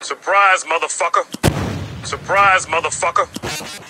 Surprise, motherfucker! Surprise, motherfucker!